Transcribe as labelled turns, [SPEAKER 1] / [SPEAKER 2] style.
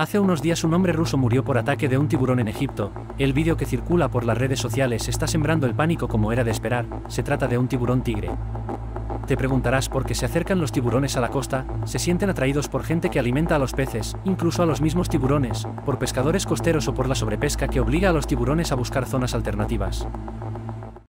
[SPEAKER 1] Hace unos días un hombre ruso murió por ataque de un tiburón en Egipto. El vídeo que circula por las redes sociales está sembrando el pánico como era de esperar. Se trata de un tiburón tigre. Te preguntarás por qué se acercan los tiburones a la costa, se sienten atraídos por gente que alimenta a los peces, incluso a los mismos tiburones, por pescadores costeros o por la sobrepesca que obliga a los tiburones a buscar zonas alternativas.